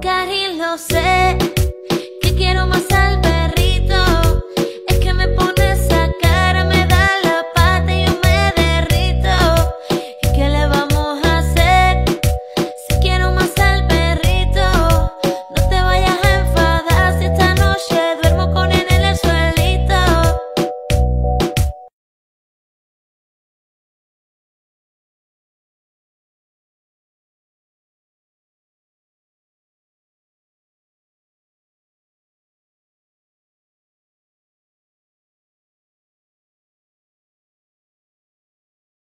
Cari, lo sé.